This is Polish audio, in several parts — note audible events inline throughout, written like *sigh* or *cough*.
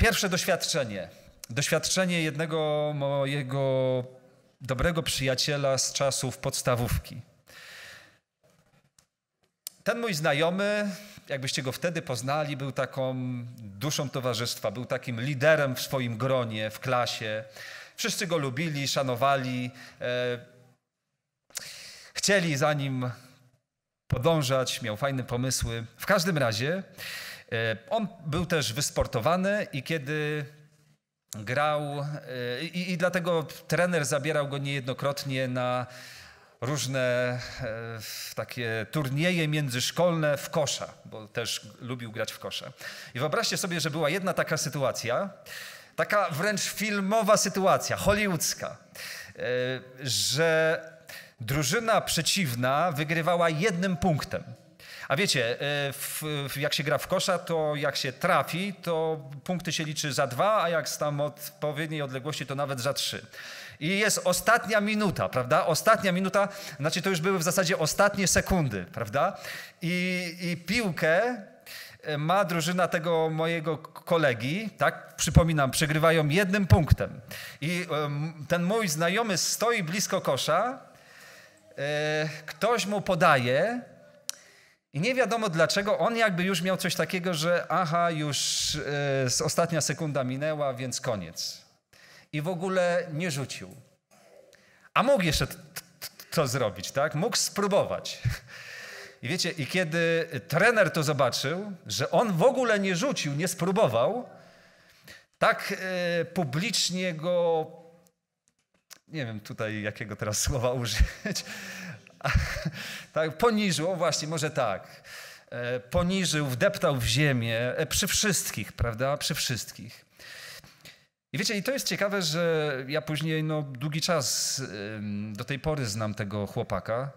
Pierwsze doświadczenie. Doświadczenie jednego mojego dobrego przyjaciela z czasów podstawówki. Ten mój znajomy, jakbyście go wtedy poznali, był taką duszą towarzystwa, był takim liderem w swoim gronie, w klasie. Wszyscy go lubili, szanowali, e, chcieli za nim podążać, miał fajne pomysły. W każdym razie on był też wysportowany i kiedy grał, e, i, i dlatego trener zabierał go niejednokrotnie na różne e, takie turnieje międzyszkolne w kosza, bo też lubił grać w kosze. I wyobraźcie sobie, że była jedna taka sytuacja, taka wręcz filmowa sytuacja, hollywoodzka, e, że drużyna przeciwna wygrywała jednym punktem. A wiecie, e, w, jak się gra w kosza, to jak się trafi, to punkty się liczy za dwa, a jak z tam odpowiedniej odległości, to nawet za trzy. I jest ostatnia minuta, prawda? Ostatnia minuta, znaczy to już były w zasadzie ostatnie sekundy, prawda? I, i piłkę e, ma drużyna tego mojego kolegi, tak? Przypominam, przegrywają jednym punktem. I ten mój znajomy stoi blisko kosza, e, ktoś mu podaje, i nie wiadomo dlaczego, on jakby już miał coś takiego, że aha, już e, ostatnia sekunda minęła, więc koniec i w ogóle nie rzucił. A mógł jeszcze to zrobić, tak? Mógł spróbować. I wiecie, i kiedy trener to zobaczył, że on w ogóle nie rzucił, nie spróbował, tak e, publicznie go, nie wiem tutaj jakiego teraz słowa użyć, *laughs* tak, poniżył, o właśnie, może tak, e, poniżył, wdeptał w ziemię e, przy wszystkich, prawda, przy wszystkich. I wiecie, i to jest ciekawe, że ja później no, długi czas do tej pory znam tego chłopaka.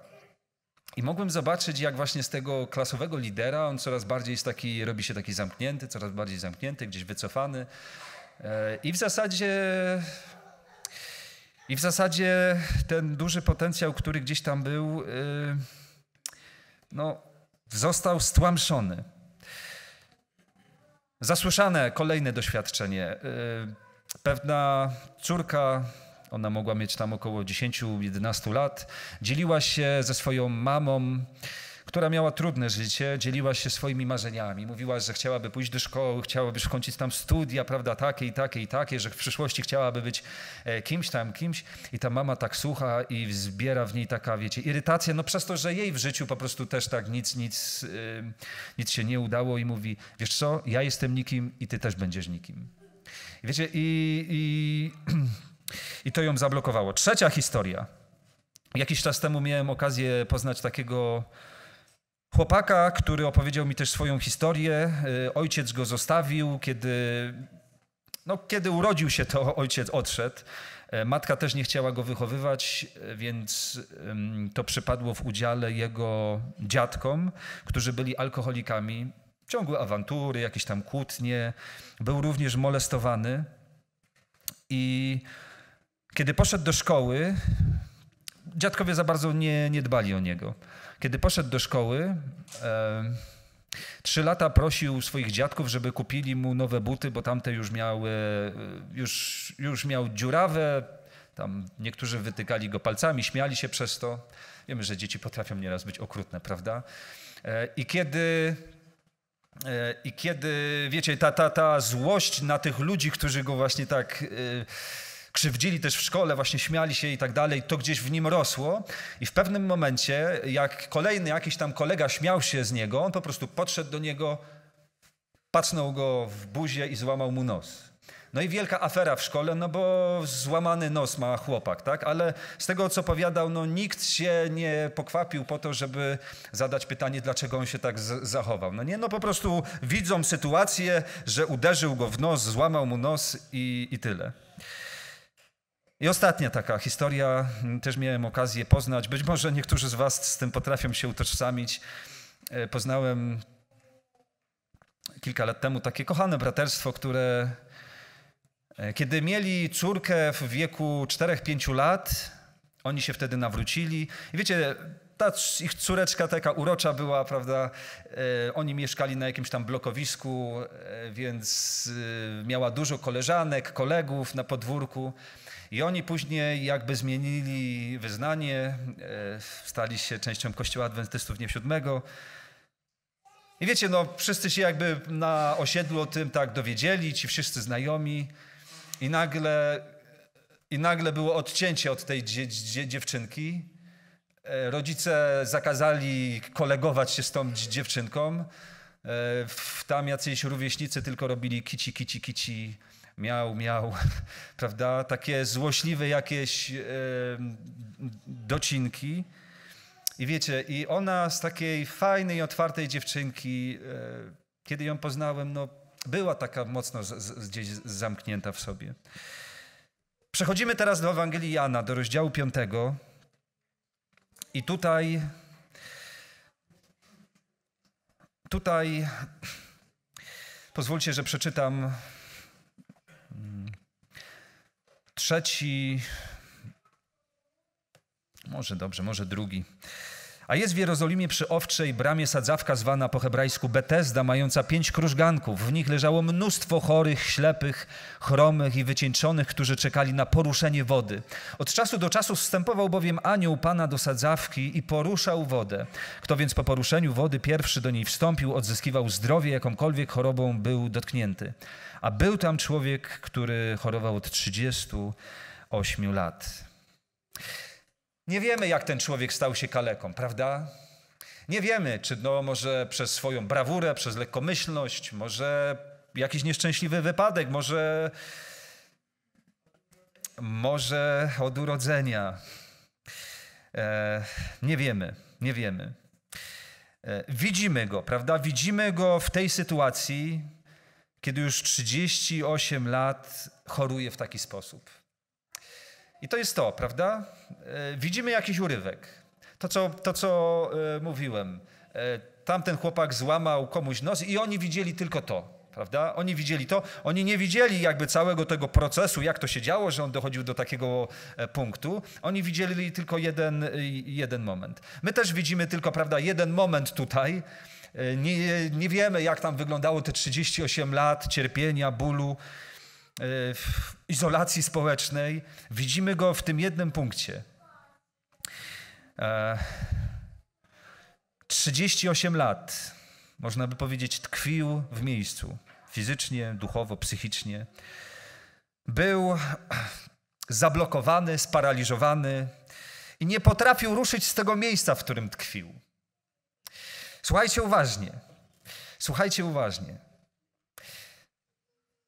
I mogłem zobaczyć, jak właśnie z tego klasowego lidera on coraz bardziej jest taki, robi się taki zamknięty, coraz bardziej zamknięty, gdzieś wycofany. E, I w zasadzie i w zasadzie ten duży potencjał, który gdzieś tam był, y, no, został stłamszony. Zasłyszane kolejne doświadczenie. Y, Pewna córka, ona mogła mieć tam około 10-11 lat, dzieliła się ze swoją mamą, która miała trudne życie, dzieliła się swoimi marzeniami. Mówiła, że chciałaby pójść do szkoły, chciałaby skończyć tam studia, prawda, takie i takie i takie, że w przyszłości chciałaby być e, kimś tam, kimś. I ta mama tak słucha i zbiera w niej taka, wiecie, irytacja, no przez to, że jej w życiu po prostu też tak nic, nic, nic się nie udało i mówi, wiesz co, ja jestem nikim i ty też będziesz nikim. I wiecie, i, i, *clears throat* i to ją zablokowało. Trzecia historia. Jakiś czas temu miałem okazję poznać takiego chłopaka, który opowiedział mi też swoją historię. Y, ojciec go zostawił, kiedy, no, kiedy urodził się, to *laughs* ojciec odszedł. E, matka też nie chciała go wychowywać, e, więc to przypadło w udziale jego dziadkom, którzy byli alkoholikami ciągłe awantury, jakieś tam kłótnie. Był również molestowany. I kiedy poszedł do szkoły, dziadkowie za bardzo nie, nie dbali o niego. Kiedy poszedł do szkoły, e, trzy lata prosił swoich dziadków, żeby kupili mu nowe buty, bo tamte już miały, już, już miał dziurawe. Tam niektórzy wytykali go palcami, śmiali się przez to. Wiemy, że dzieci potrafią nieraz być okrutne, prawda? E, I kiedy E, I kiedy, wiecie, ta, ta, ta złość na tych ludzi, którzy go właśnie tak krzywdzili też w szkole, właśnie śmiali się i tak dalej, to gdzieś w nim rosło. I w pewnym momencie, jak kolejny jakiś tam kolega śmiał się z niego, on po prostu podszedł do niego, pacnął go w buzię i złamał mu nos. No i wielka afera w szkole, no bo złamany nos ma chłopak, tak? Ale z tego, co powiadał, no nikt się nie pokwapił po to, żeby zadać pytanie, dlaczego on się tak zachował. No nie, no po prostu widzą sytuację, że uderzył go w nos, złamał mu nos i, i tyle. I ostatnia taka historia, też miałem okazję poznać, być może niektórzy z Was z tym potrafią się utożsamić. E, poznałem kilka lat temu takie kochane braterstwo, które E, kiedy mieli córkę w wieku 4-5 lat, oni się wtedy nawrócili. I wiecie, ta ich córeczka taka urocza była, prawda? E, oni mieszkali na jakimś tam blokowisku, e, więc e, miała dużo koleżanek, kolegów na podwórku. I oni później jakby zmienili wyznanie, stali się częścią Kościoła Adwentystów Dnia Siódmego. I wiecie, no wszyscy się jakby na osiedlu o tym tak dowiedzieli, ci wszyscy znajomi. I nagle, i nagle było odcięcie od tej dzie, dzie, dziewczynki. E, rodzice zakazali kolegować się z tą dziewczynką. E, tam jacyś rówieśnicy tylko robili kici, kici, kici, miał, miał, *laughs* prawda? Takie złośliwe jakieś e, docinki. I wiecie, i ona z takiej fajnej, otwartej dziewczynki, kiedy ją poznałem, no była taka mocno gdzieś zamknięta w sobie. Przechodzimy teraz do Ewangelii Jana, do rozdziału 5. I tutaj, tutaj pozwólcie, że przeczytam mm, trzeci, może dobrze, może drugi. A jest w Jerozolimie przy owczej bramie sadzawka zwana po hebrajsku Betesda, mająca pięć krużganków. W nich leżało mnóstwo chorych, ślepych, chromych i wycieńczonych, którzy czekali na poruszenie wody. Od czasu do czasu wstępował bowiem anioł Pana do sadzawki i poruszał wodę. Kto więc po poruszeniu wody pierwszy do niej wstąpił, odzyskiwał zdrowie, jakąkolwiek chorobą był dotknięty. A był tam człowiek, który chorował od 38 lat. Nie wiemy, jak ten człowiek stał się kaleką, prawda? Nie wiemy, czy no może przez swoją brawurę, przez lekkomyślność, może jakiś nieszczęśliwy wypadek, może, może od urodzenia. E, nie wiemy, nie wiemy. E, widzimy go, prawda? Widzimy go w tej sytuacji, kiedy już 38 lat choruje w taki sposób. I to jest to, prawda? E, widzimy jakiś urywek. To, co, to, co e, mówiłem. E, tamten chłopak złamał komuś nos i oni widzieli tylko to, prawda? Oni widzieli to. Oni nie widzieli jakby całego tego procesu, jak to się działo, że on dochodził do takiego punktu. Oni widzieli tylko jeden, jeden moment. My też widzimy tylko, prawda, jeden moment tutaj. Nie, nie wiemy, jak tam wyglądało te 38 lat cierpienia, bólu. E, w izolacji społecznej, widzimy go w tym jednym punkcie. 38 e, lat, można by powiedzieć, tkwił w miejscu, fizycznie, duchowo, psychicznie. Był zablokowany, sparaliżowany i nie potrafił ruszyć z tego miejsca, w którym tkwił. Słuchajcie uważnie. Słuchajcie uważnie.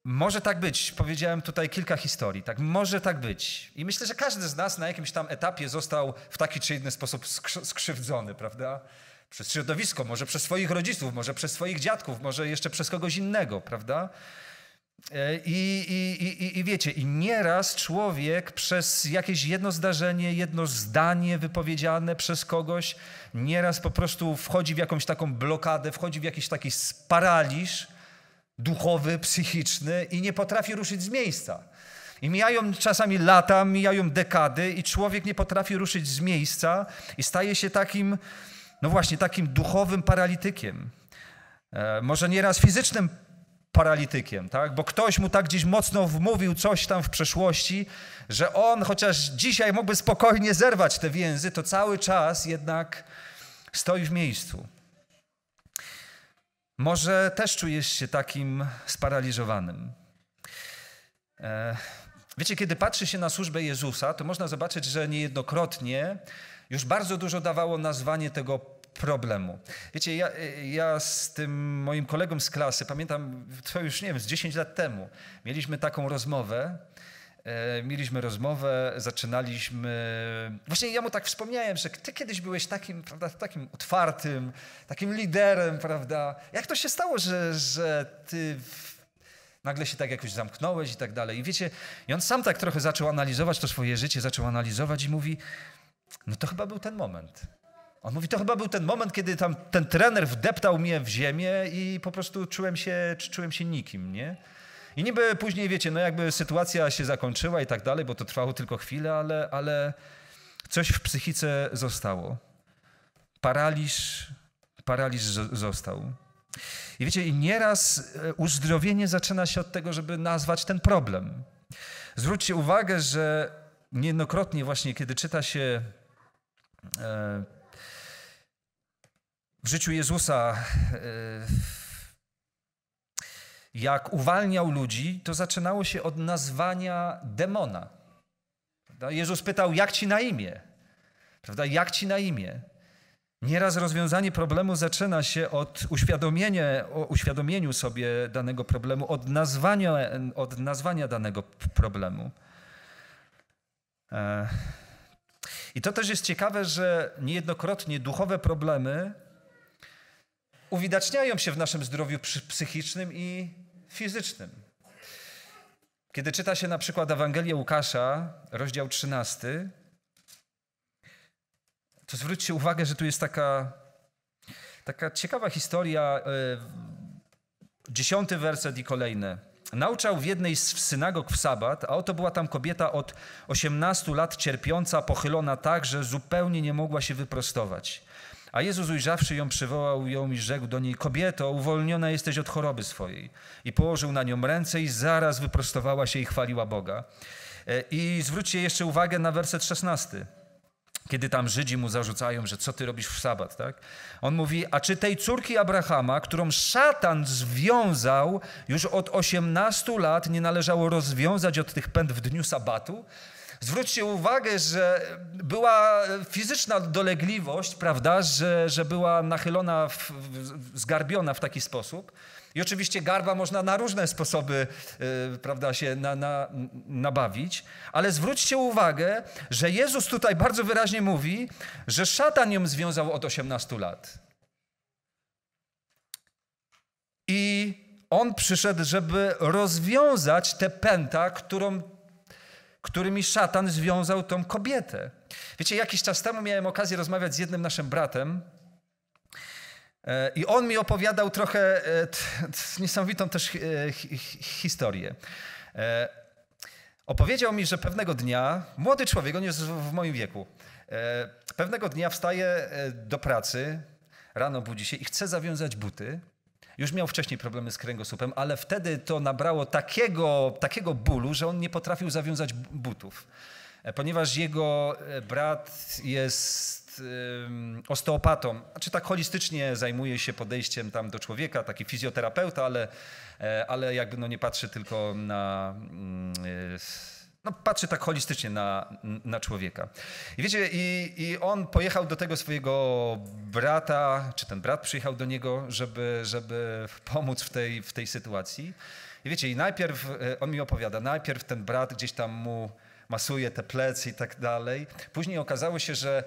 Może tak być. Powiedziałem tutaj kilka historii. Tak, może tak być. I myślę, że każdy z nas na jakimś tam etapie został w taki czy inny sposób skrzywdzony, prawda? Przez środowisko, może przez swoich rodziców, może przez swoich dziadków, może jeszcze przez kogoś innego, prawda? E, I, i, i, I wiecie, i nieraz człowiek przez jakieś jedno zdarzenie, jedno zdanie wypowiedziane przez kogoś, nieraz po prostu wchodzi w jakąś taką blokadę, wchodzi w jakiś taki paraliż duchowy, psychiczny i nie potrafi ruszyć z miejsca. I mijają czasami lata, mijają dekady i człowiek nie potrafi ruszyć z miejsca i staje się takim, no właśnie, takim duchowym paralitykiem. E, może nieraz fizycznym paralitykiem, tak? bo ktoś mu tak gdzieś mocno wmówił coś tam w przeszłości, że on chociaż dzisiaj mógłby spokojnie zerwać te więzy, to cały czas jednak stoi w miejscu. Może też czujesz się takim sparaliżowanym. E, wiecie, kiedy patrzy się na służbę Jezusa, to można zobaczyć, że niejednokrotnie już bardzo dużo dawało nazwanie tego problemu. Wiecie, ja, ja, z tym moim kolegą z klasy, pamiętam, to już nie wiem, z 10 lat temu, mieliśmy taką rozmowę, mieliśmy rozmowę, zaczynaliśmy. Właśnie ja mu tak wspomniałem, że ty kiedyś byłeś takim, prawda, takim otwartym, takim liderem, prawda? Jak to się stało, że, że ty nagle się tak jakoś zamknąłeś i tak dalej? I wiecie, i on sam tak trochę zaczął analizować to swoje życie, zaczął analizować i mówi: No to chyba był ten moment. On mówi, to chyba był ten moment, kiedy tam ten trener wdeptał mnie w ziemię i po prostu czułem się, czułem się nikim, nie? I niby później, wiecie, no jakby sytuacja się zakończyła i tak dalej, bo to trwało tylko chwilę, ale, ale coś w psychice zostało. paraliż, paraliż został. I wiecie, nieraz e, uzdrowienie zaczyna się od tego, żeby nazwać ten problem. Zwróćcie uwagę, że niejednokrotnie właśnie, kiedy czyta się e, w życiu Jezusa, e, jak uwalniał ludzi, to zaczynało się od nazwania demona. Jezus pytał, jak ci na imię? Prawda? Jak ci na imię? Nieraz rozwiązanie problemu zaczyna się od uświadomienia, uświadomieniu sobie danego problemu, od nazwania, od nazwania danego problemu. E, I to też jest ciekawe, że niejednokrotnie duchowe problemy uwidaczniają się w naszym zdrowiu psychicznym i fizycznym. Kiedy czyta się na przykład Ewangelię Łukasza, rozdział 13, to zwróćcie uwagę, że tu jest taka, taka ciekawa historia. E, dziesiąty werset i kolejne. Nauczał w jednej z synagog w sabat, a oto była tam kobieta od 18 lat cierpiąca, pochylona tak, że zupełnie nie mogła się wyprostować. A Jezus ujrzawszy ją, przywołał ją i rzekł do niej, kobieto, uwolniona jesteś od choroby swojej. I położył na nią ręce i zaraz wyprostowała się i chwaliła Boga. E, I zwróćcie jeszcze uwagę na werset 16 kiedy tam Żydzi mu zarzucają, że co ty robisz w sabat, tak? On mówi, a czy tej córki Abrahama, którą szatan związał już od 18 lat, nie należało rozwiązać od tych pęd w dniu sabatu? Zwróćcie uwagę, że była fizyczna dolegliwość, prawda, że, że była nachylona, w, w, zgarbiona w taki sposób. I oczywiście garba można na różne sposoby yy, prawda, się na, na, nabawić, ale zwróćcie uwagę, że Jezus tutaj bardzo wyraźnie mówi, że szatan ją związał od 18 lat. I on przyszedł, żeby rozwiązać tę pęta, którą którymi szatan związał tą kobietę. Wiecie, jakiś czas temu miałem okazję rozmawiać z jednym naszym bratem. E, I on mi opowiadał trochę e, niesamowitą też e, historię. Opowiedział mi, że pewnego dnia, młody człowiek, on jest w moim wieku, pewnego dnia wstaje do pracy, rano budzi się i chce zawiązać buty, już miał wcześniej problemy z kręgosłupem, ale wtedy to nabrało takiego, takiego bólu, że on nie potrafił zawiązać butów. E, ponieważ jego e, brat jest osteopatą, znaczy tak holistycznie zajmuje się podejściem tam do człowieka, taki fizjoterapeuta, ale, e, ale jakby no nie patrzy tylko na mm, no, patrzy tak holistycznie na, na człowieka. I wiecie, i, i on pojechał do tego swojego brata, czy ten brat przyjechał do niego, żeby, żeby pomóc w tej, w tej sytuacji. I wiecie, i najpierw, e, on mi opowiada, najpierw ten brat gdzieś tam mu masuje te plecy i tak dalej. Później okazało się, że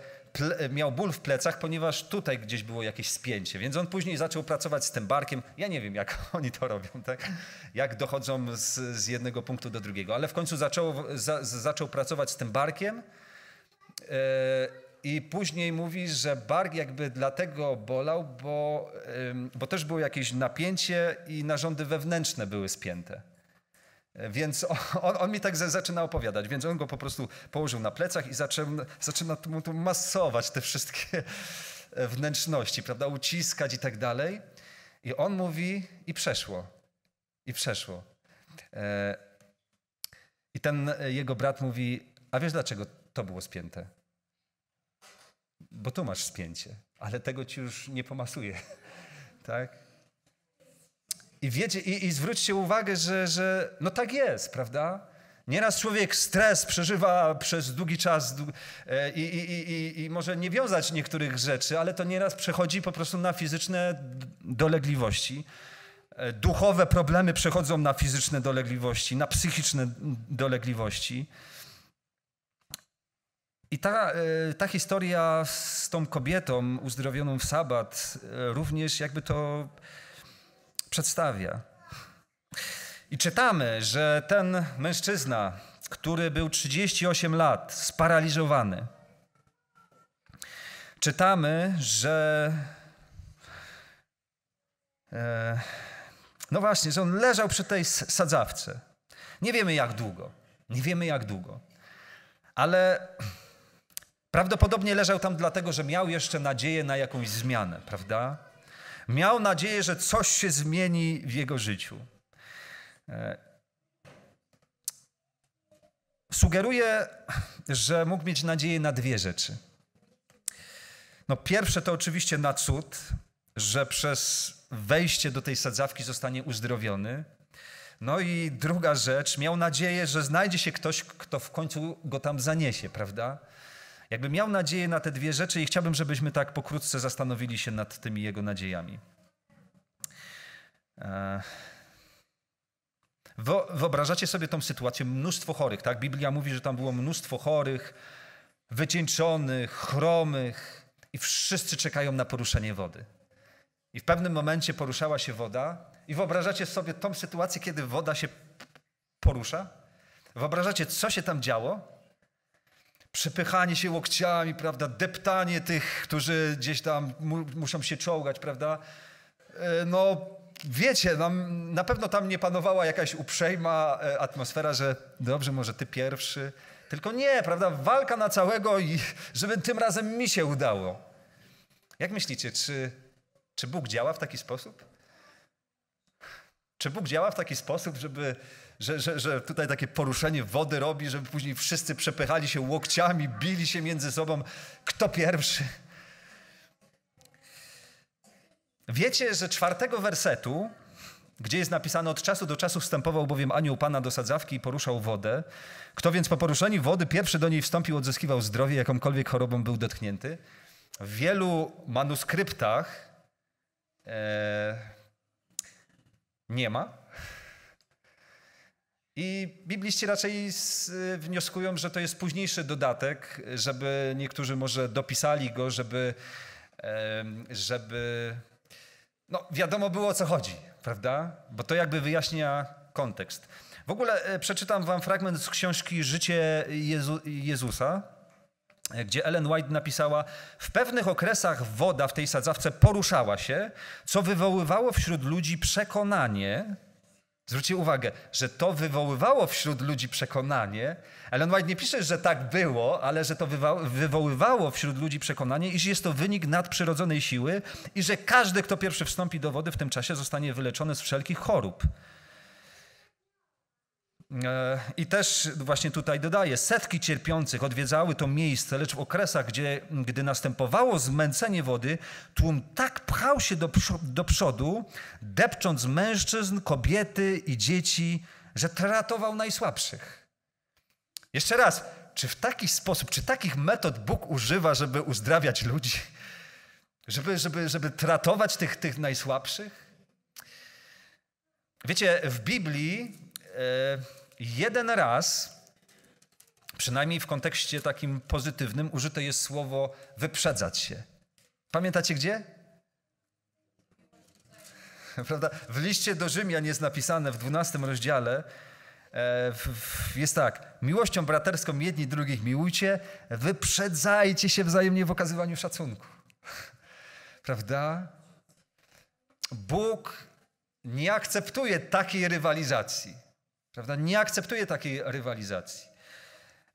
miał ból w plecach, ponieważ tutaj gdzieś było jakieś spięcie. Więc on później zaczął pracować z tym barkiem. Ja nie wiem, jak *laughs* oni to robią, tak? jak dochodzą z, z jednego punktu do drugiego, ale w końcu zaczął, za, zaczął pracować z tym barkiem. Yy, I później mówi, że bark jakby dlatego bolał, bo, bo też było jakieś napięcie i narządy wewnętrzne były spięte. Więc *laughs* on, on, mi tak zaczyna opowiadać, więc on go po prostu położył na plecach i zaczął, zaczyna mu masować te wszystkie *laughs* wnętrzności, prawda, uciskać i tak dalej. I on mówi, i przeszło. I przeszło. E, I ten jego brat mówi, a wiesz dlaczego to było spięte? Bo tu masz spięcie, ale tego ci już nie pomasuje. *laughs* tak? I wiecie, i, i zwróćcie uwagę, że, że no tak jest, prawda? Nieraz człowiek stres przeżywa przez długi czas e, i, i, i, i, może nie wiązać niektórych rzeczy, ale to nieraz przechodzi po prostu na fizyczne dolegliwości. E, duchowe problemy przechodzą na fizyczne dolegliwości, na psychiczne dolegliwości. I ta, e, ta historia z tą kobietą uzdrowioną w sabat również jakby to przedstawia. I czytamy, że ten mężczyzna, który był 38 lat sparaliżowany, czytamy, że. E, no właśnie, że on leżał przy tej sadzawce. Nie wiemy jak długo. Nie wiemy jak długo. Ale Prawdopodobnie leżał tam dlatego, że miał jeszcze nadzieję na jakąś zmianę, prawda? Miał nadzieję, że coś się zmieni w jego życiu. E, sugeruję, że mógł mieć nadzieję na dwie rzeczy. No pierwsze to oczywiście na cud, że przez wejście do tej sadzawki zostanie uzdrowiony. No i druga rzecz, miał nadzieję, że znajdzie się ktoś, kto w końcu go tam zaniesie, prawda? Jakby miał nadzieję na te dwie rzeczy i chciałbym, żebyśmy tak pokrótce zastanowili się nad tymi jego nadziejami. E, wyobrażacie sobie tą sytuację, mnóstwo chorych, tak? Biblia mówi, że tam było mnóstwo chorych, wycieńczonych, chromych i wszyscy czekają na poruszenie wody. I w pewnym momencie poruszała się woda i wyobrażacie sobie tą sytuację, kiedy woda się porusza? Wyobrażacie, co się tam działo? Przepychanie się łokciami, prawda? Deptanie tych, którzy gdzieś tam mu muszą się czołgać, prawda? E, no, wiecie, nam, na pewno tam nie panowała jakaś uprzejma e, atmosfera, że dobrze, może ty pierwszy. Tylko nie, prawda? Walka na całego i żeby tym razem mi się udało. Jak myślicie, czy, czy Bóg działa w taki sposób? Czy Bóg działa w taki sposób, żeby, że, że, że tutaj takie poruszenie wody robi, żeby później wszyscy przepychali się łokciami, bili się między sobą, kto pierwszy? Wiecie, że czwartego wersetu, gdzie jest napisane od czasu do czasu wstępował bowiem anioł Pana do sadzawki i poruszał wodę. Kto więc po poruszeniu wody pierwszy do niej wstąpił, odzyskiwał zdrowie, jakąkolwiek chorobą był dotknięty. W wielu manuskryptach e, nie ma. I bibliści raczej wnioskują, że to jest późniejszy dodatek, żeby niektórzy może dopisali go, żeby, żeby no, wiadomo było o co chodzi, prawda? Bo to jakby wyjaśnia kontekst. W ogóle e, przeczytam wam fragment z książki Życie Jezu Jezusa, gdzie Ellen White napisała: W pewnych okresach woda w tej sadzawce poruszała się, co wywoływało wśród ludzi przekonanie, Zwróćcie uwagę, że to wywoływało wśród ludzi przekonanie. Ellen White nie pisze, że tak było, ale że to wywoływało wśród ludzi przekonanie, iż jest to wynik nadprzyrodzonej siły i że każdy, kto pierwszy wstąpi do wody w tym czasie, zostanie wyleczony z wszelkich chorób. E, I też właśnie tutaj dodaję, setki cierpiących odwiedzały to miejsce, lecz w okresach, gdzie, gdy następowało zmęcenie wody, tłum tak pchał się do, do przodu, depcząc mężczyzn, kobiety i dzieci, że tratował najsłabszych. Jeszcze raz, czy w taki sposób, czy takich metod Bóg używa, żeby uzdrawiać ludzi? Żeby, żeby, żeby tratować tych, tych najsłabszych? Wiecie, w Biblii... Jeden raz, przynajmniej w kontekście takim pozytywnym, użyte jest słowo wyprzedzać się. Pamiętacie gdzie? *laughs* Prawda? W liście do Rzymian jest napisane w 12 rozdziale, e, jest tak, miłością braterską jedni drugich miłujcie, wyprzedzajcie się wzajemnie w okazywaniu szacunku. *laughs* Prawda? Bóg nie akceptuje takiej rywalizacji. Prawda? Nie akceptuje takiej rywalizacji.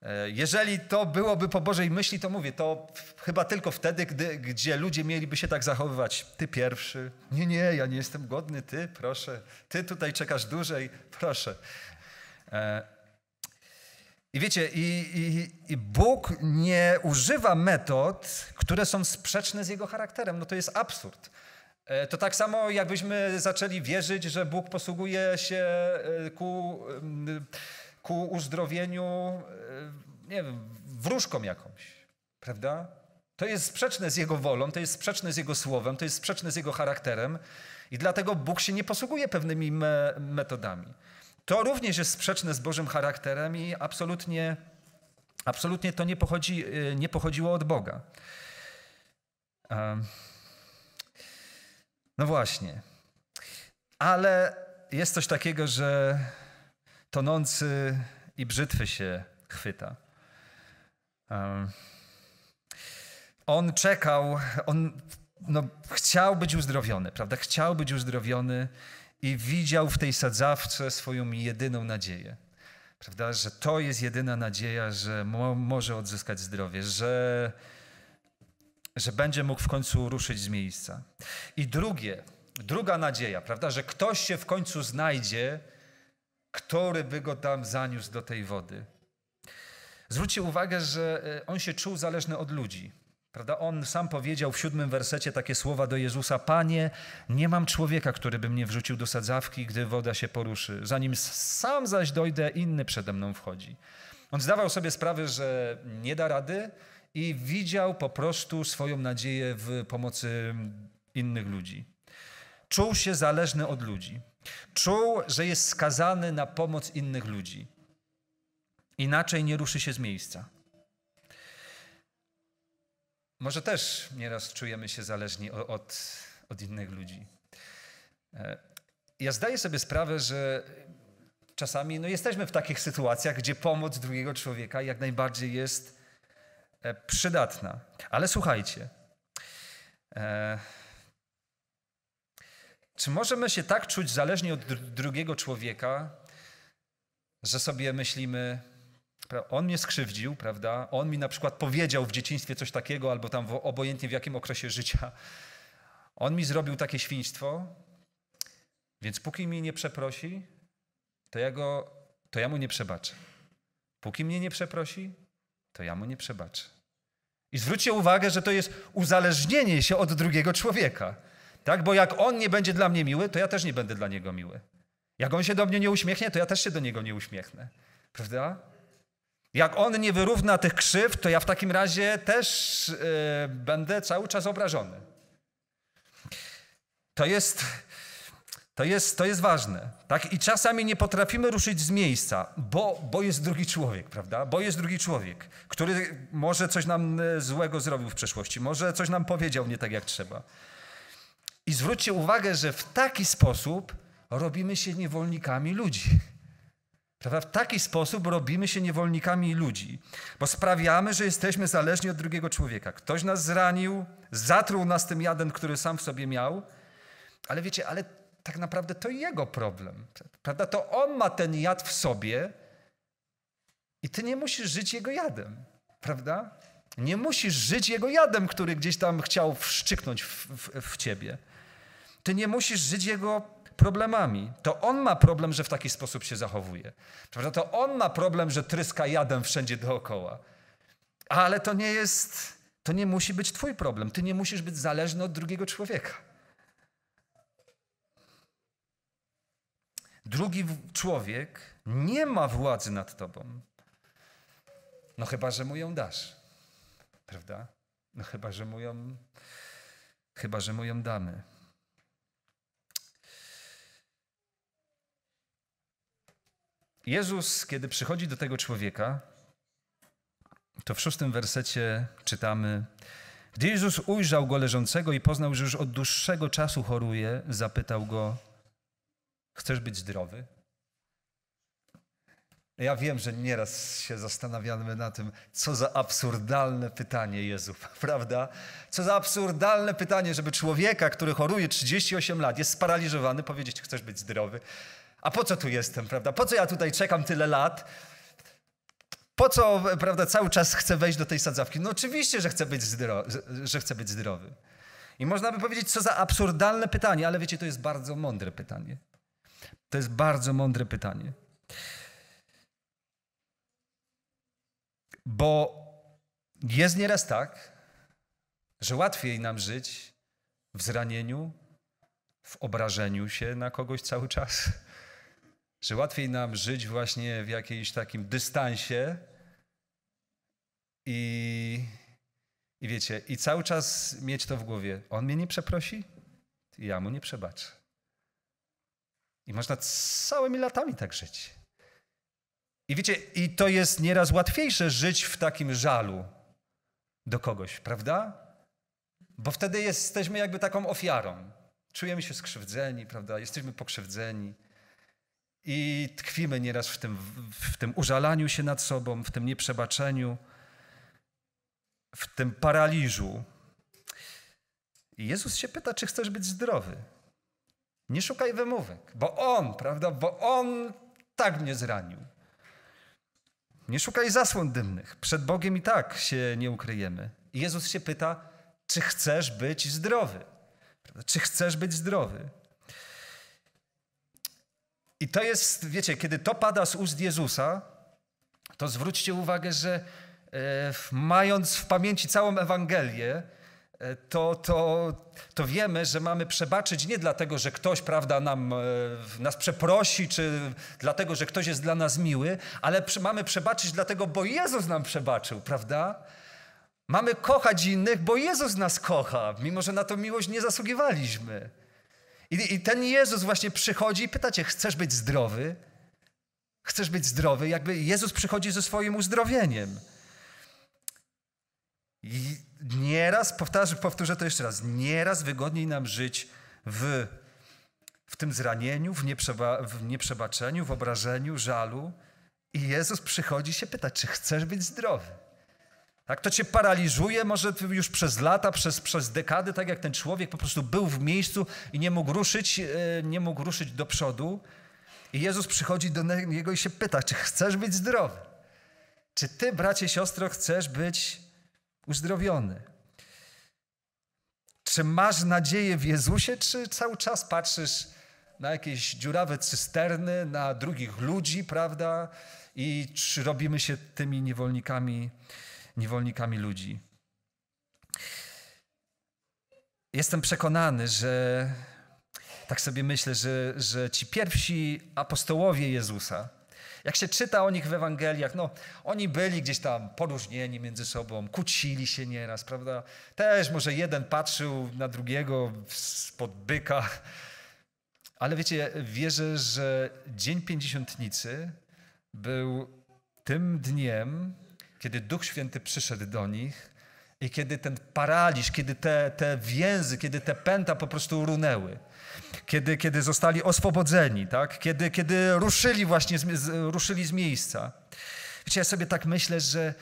E, jeżeli to byłoby po Bożej myśli, to mówię, to chyba tylko wtedy, gdy, gdzie ludzie mieliby się tak zachowywać. Ty pierwszy. Nie, nie, ja nie jestem godny, ty, proszę. Ty tutaj czekasz dłużej, proszę. E, I wiecie, i, i, i Bóg nie używa metod, które są sprzeczne z Jego charakterem. No to jest absurd. E, to tak samo, jakbyśmy zaczęli wierzyć, że Bóg posługuje się e, ku, ku uzdrowieniu, e, nie wiem, wróżką jakąś, prawda? To jest sprzeczne z Jego wolą, to jest sprzeczne z Jego słowem, to jest sprzeczne z Jego charakterem i dlatego Bóg się nie posługuje pewnymi me metodami. To również jest sprzeczne z Bożym charakterem i absolutnie, absolutnie to nie, pochodzi, nie pochodziło od Boga. Um. No właśnie. Ale jest coś takiego, że tonący i brzytwy się chwyta. Um, on czekał, on no, chciał być uzdrowiony, prawda? Chciał być uzdrowiony i widział w tej sadzawce swoją jedyną nadzieję. Prawda? Że to jest jedyna nadzieja, że mo może odzyskać zdrowie, że, że będzie mógł w końcu ruszyć z miejsca. I drugie, druga nadzieja, prawda? Że ktoś się w końcu znajdzie, który by go tam zaniósł do tej wody. Zwróćcie uwagę, że e, on się czuł zależny od ludzi. Prawda? On sam powiedział w siódmym wersecie takie słowa do Jezusa: Panie, nie mam człowieka, który by mnie wrzucił do sadzawki, gdy woda się poruszy. Zanim sam zaś dojdę, inny przede mną wchodzi. On zdawał sobie sprawę, że nie da rady i widział po prostu swoją nadzieję w pomocy innych ludzi. Czuł się zależny od ludzi. Czuł, że jest skazany na pomoc innych ludzi. Inaczej nie ruszy się z miejsca. Może też nieraz czujemy się zależni od, od innych ludzi. E, ja zdaję sobie sprawę, że czasami no, jesteśmy w takich sytuacjach, gdzie pomoc drugiego człowieka jak najbardziej jest przydatna. Ale słuchajcie, e, czy możemy się tak czuć zależni od drugiego człowieka, że sobie myślimy, on mnie skrzywdził, prawda? On mi na przykład powiedział w dzieciństwie coś takiego, albo tam w, obojętnie w jakim okresie życia. On mi zrobił takie świństwo, więc póki mnie nie przeprosi, to ja, go, to ja mu nie przebaczę. Póki mnie nie przeprosi, to ja mu nie przebaczę. I zwróćcie uwagę, że to jest uzależnienie się od drugiego człowieka. Tak? Bo jak on nie będzie dla mnie miły, to ja też nie będę dla niego miły. Jak on się do mnie nie uśmiechnie, to ja też się do niego nie uśmiechnę. Prawda? Jak on nie wyrówna tych krzywd, to ja w takim razie też yy, będę cały czas obrażony. To jest, to jest, to jest ważne. Tak? I czasami nie potrafimy ruszyć z miejsca, bo, bo jest drugi człowiek, prawda? Bo jest drugi człowiek, który może coś nam e, złego zrobił w przeszłości, może coś nam powiedział nie tak jak trzeba. I zwróćcie uwagę, że w taki sposób robimy się niewolnikami ludzi. Prawda? W taki sposób robimy się niewolnikami ludzi, bo sprawiamy, że jesteśmy zależni od drugiego człowieka. Ktoś nas zranił, zatruł nas tym jadem, który sam w sobie miał, ale wiecie, ale tak naprawdę to jego problem. Prawda? To on ma ten jad w sobie i ty nie musisz żyć jego jadem. Prawda? Nie musisz żyć jego jadem, który gdzieś tam chciał wszczyknąć w, w, w ciebie. Ty nie musisz żyć jego problemami. To on ma problem, że w taki sposób się zachowuje. Prawda? To on ma problem, że tryska jadem wszędzie dookoła. Ale to nie jest, to nie musi być twój problem. Ty nie musisz być zależny od drugiego człowieka. Drugi człowiek nie ma władzy nad tobą. No chyba, że mu ją dasz. Prawda? No chyba, że mu ją, chyba, że mu ją damy. Jezus, kiedy przychodzi do tego człowieka, to w szóstym wersecie czytamy: Gdy Jezus ujrzał go leżącego i poznał, że już od dłuższego czasu choruje, zapytał go: Chcesz być zdrowy? Ja wiem, że nieraz się zastanawiamy na tym, co za absurdalne pytanie Jezu, *laughs* prawda? Co za absurdalne pytanie, żeby człowieka, który choruje 38 lat, jest sparaliżowany, powiedzieć: Chcesz być zdrowy? A po co tu jestem, prawda? Po co ja tutaj czekam tyle lat? Po co, prawda, cały czas chcę wejść do tej sadzawki? No oczywiście, że chcę być, zdro- że chcę być zdrowy. I można by powiedzieć, co za absurdalne pytanie, ale wiecie, to jest bardzo mądre pytanie. To jest bardzo mądre pytanie. Bo jest nieraz tak, że łatwiej nam żyć w zranieniu, w obrażeniu się na kogoś cały czas, *laughs* że łatwiej nam żyć właśnie w jakimś takim dystansie i, i wiecie, i cały czas mieć to w głowie. On mnie nie przeprosi, ja mu nie przebaczę. I można całymi latami tak żyć. I wiecie, i to jest nieraz łatwiejsze żyć w takim żalu do kogoś, prawda? Bo wtedy jesteśmy jakby taką ofiarą. Czujemy się skrzywdzeni, prawda? Jesteśmy pokrzywdzeni. I tkwimy nieraz w tym, w tym użalaniu się nad sobą, w tym nieprzebaczeniu, w tym paraliżu. I Jezus się pyta, czy chcesz być zdrowy. Nie szukaj wymówek, bo On, prawda, bo On tak mnie zranił. Nie szukaj zasłon dymnych. Przed Bogiem i tak się nie ukryjemy. I Jezus się pyta, czy chcesz być zdrowy? Czy chcesz być zdrowy? I to jest, wiecie, kiedy to pada z ust Jezusa, to zwróćcie uwagę, że e, mając w pamięci całą Ewangelię, to, to, to wiemy, że mamy przebaczyć nie dlatego, że ktoś prawda, nam, e, nas przeprosi, czy dlatego, że ktoś jest dla nas miły, ale mamy przebaczyć dlatego, bo Jezus nam przebaczył, prawda? Mamy kochać innych, bo Jezus nas kocha, mimo że na to miłość nie zasługiwaliśmy. I, I, ten Jezus właśnie przychodzi i pyta cię, chcesz być zdrowy? Chcesz być zdrowy? Jakby Jezus przychodzi ze swoim uzdrowieniem. I nieraz, powtarzę, powtórzę to jeszcze raz, nieraz wygodniej nam żyć w, w tym zranieniu, w, nieprzeba, w nieprzebaczeniu, w obrażeniu, żalu. I Jezus przychodzi się pyta, czy chcesz być zdrowy? Tak, to cię paraliżuje może już przez lata, przez, przez dekady, tak jak ten człowiek po prostu był w miejscu i nie mógł ruszyć, e, nie mógł ruszyć do przodu. I Jezus przychodzi do niego i się pyta, czy chcesz być zdrowy? Czy ty, bracie, siostro, chcesz być uzdrowiony? Czy masz nadzieję w Jezusie, czy cały czas patrzysz na jakieś dziurawe cysterny, na drugich ludzi, prawda? I czy robimy się tymi niewolnikami niewolnikami ludzi. Jestem przekonany, że tak sobie myślę, że, że ci pierwsi apostołowie Jezusa, jak się czyta o nich w Ewangeliach, no oni byli gdzieś tam poróżnieni między sobą, kłócili się nieraz, prawda? Też może jeden patrzył na drugiego spod byka. Ale wiecie, wierzę, że Dzień Pięćdziesiątnicy był tym dniem, kiedy Duch Święty przyszedł do nich i kiedy ten paraliż, kiedy te, te więzy, kiedy te pęta po prostu runęły, kiedy, kiedy zostali oswobodzeni, tak? kiedy, kiedy ruszyli właśnie z, ruszyli z miejsca. Wiecie, ja sobie tak myślę, że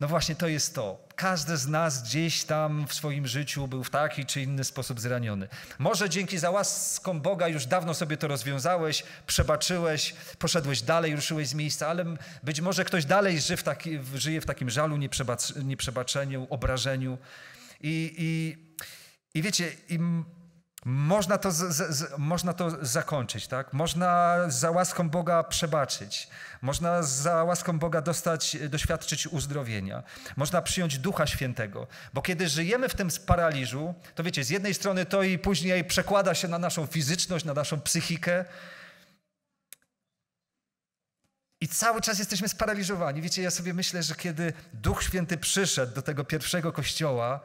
no właśnie to jest to. Każdy z nas gdzieś tam w swoim życiu był w taki czy inny sposób zraniony. Może dzięki za łaską Boga już dawno sobie to rozwiązałeś, przebaczyłeś, poszedłeś dalej, ruszyłeś z miejsca, ale być może ktoś dalej żyje w, taki, żyje w takim żalu, nieprzebaczeniu, obrażeniu. I, i, i wiecie, im można to, z, z, można to zakończyć, tak? Można za łaską Boga przebaczyć. Można za łaską Boga dostać, doświadczyć uzdrowienia. Można przyjąć Ducha Świętego. Bo kiedy żyjemy w tym paraliżu, to wiecie, z jednej strony to i później przekłada się na naszą fizyczność, na naszą psychikę. I cały czas jesteśmy sparaliżowani. Wiecie, ja sobie myślę, że kiedy Duch Święty przyszedł do tego pierwszego kościoła,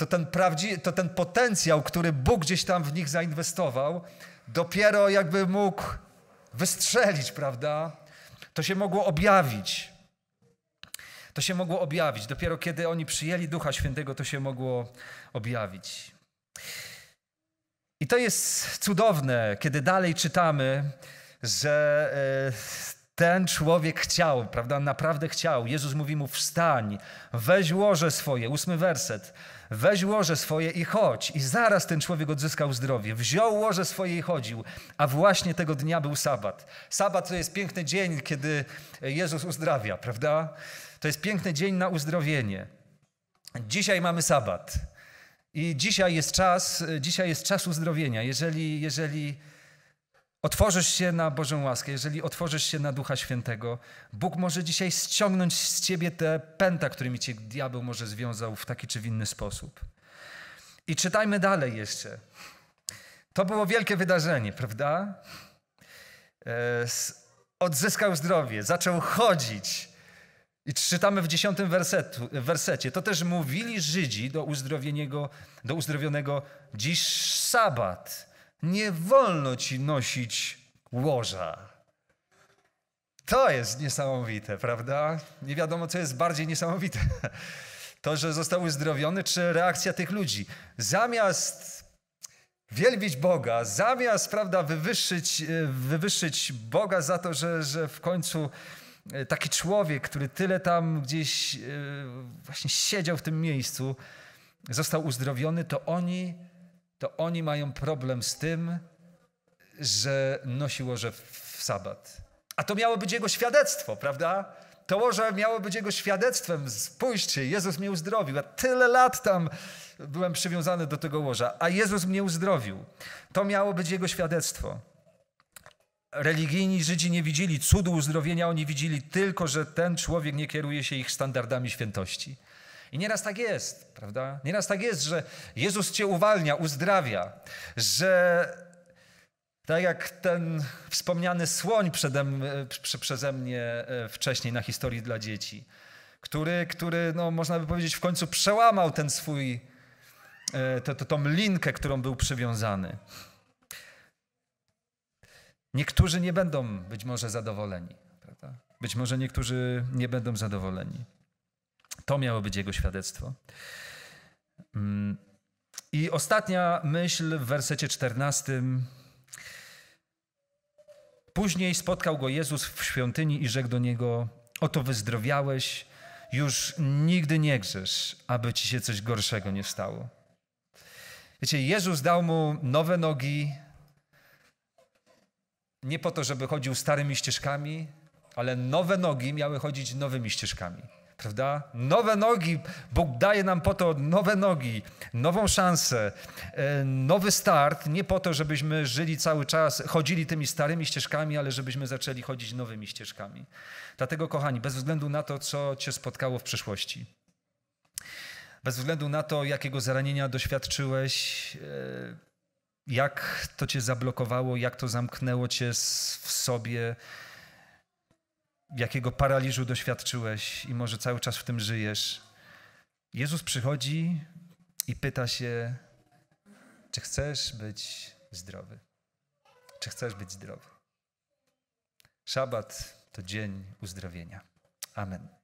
to ten, prawdzi- to ten potencjał, który Bóg gdzieś tam w nich zainwestował, dopiero jakby mógł wystrzelić, prawda? To się mogło objawić. To się mogło objawić. Dopiero kiedy oni przyjęli Ducha Świętego, to się mogło objawić. I to jest cudowne, kiedy dalej czytamy, że e, ten człowiek chciał, prawda? Naprawdę chciał. Jezus mówi mu: wstań, weź łoże swoje, ósmy werset. Weź łoże swoje i chodź. I zaraz ten człowiek odzyskał zdrowie. Wziął łoże swoje i chodził, a właśnie tego dnia był sabat. Sabat to jest piękny dzień, kiedy Jezus uzdrawia, prawda? To jest piękny dzień na uzdrowienie. Dzisiaj mamy sabat. I dzisiaj jest czas, dzisiaj jest czas uzdrowienia. Jeżeli, jeżeli otworzysz się na Bożą łaskę, jeżeli otworzysz się na Ducha Świętego, Bóg może dzisiaj ściągnąć z ciebie te pęta, którymi cię diabeł może związał w taki czy w inny sposób. I czytajmy dalej jeszcze. To było wielkie wydarzenie, prawda? E, odzyskał zdrowie, zaczął chodzić. I czytamy w dziesiątym wersetu, wersecie. To też mówili Żydzi do, do uzdrowionego dziś sabat nie wolno ci nosić łoża. To jest niesamowite, prawda? Nie wiadomo, co jest bardziej niesamowite. *laughs* To, że został uzdrowiony, czy reakcja tych ludzi. Zamiast wielbić Boga, zamiast, prawda, wywyższyć, wywyższyć Boga za to, że, że w końcu e, taki człowiek, który tyle tam gdzieś e, właśnie siedział w tym miejscu, został uzdrowiony, to oni to oni mają problem z tym, że nosi łoże w sabat. A to miało być jego świadectwo, prawda? To łoże miało być jego świadectwem. Spójrzcie, Jezus mnie uzdrowił. Ja tyle lat tam byłem przywiązany do tego łoża, a Jezus mnie uzdrowił. To miało być jego świadectwo. Religijni Żydzi nie widzieli cudu uzdrowienia, oni widzieli tylko, że ten człowiek nie kieruje się ich standardami świętości. I nieraz tak jest, prawda? Nieraz tak jest, że Jezus cię uwalnia, uzdrawia, że tak jak ten wspomniany słoń przede, przeze mnie e, wcześniej na historii dla dzieci, który, który no, można by powiedzieć, w końcu przełamał ten swój, e, to, to, tą linkę, którą był przywiązany. Niektórzy nie będą być może zadowoleni. Prawda? Być może niektórzy nie będą zadowoleni. To miało być jego świadectwo. Mm. I ostatnia myśl w wersecie 14. Później spotkał go Jezus w świątyni i rzekł do niego: Oto wyzdrowiałeś, już nigdy nie grzesz, aby ci się coś gorszego nie stało. Wiecie, Jezus dał mu nowe nogi, nie po to, żeby chodził starymi ścieżkami, ale nowe nogi miały chodzić nowymi ścieżkami. Prawda? Nowe nogi, Bóg daje nam po to nowe nogi, nową szansę, e, nowy start, nie po to, żebyśmy żyli cały czas, chodzili tymi starymi ścieżkami, ale żebyśmy zaczęli chodzić nowymi ścieżkami. Dlatego, kochani, bez względu na to, co Cię spotkało w przyszłości, bez względu na to, jakiego zaranienia doświadczyłeś, e, jak to cię zablokowało, jak to zamknęło cię w sobie, jakiego paraliżu doświadczyłeś i może cały czas w tym żyjesz. Jezus przychodzi i pyta się, czy chcesz być zdrowy? Czy chcesz być zdrowy? Szabat to dzień uzdrowienia. Amen.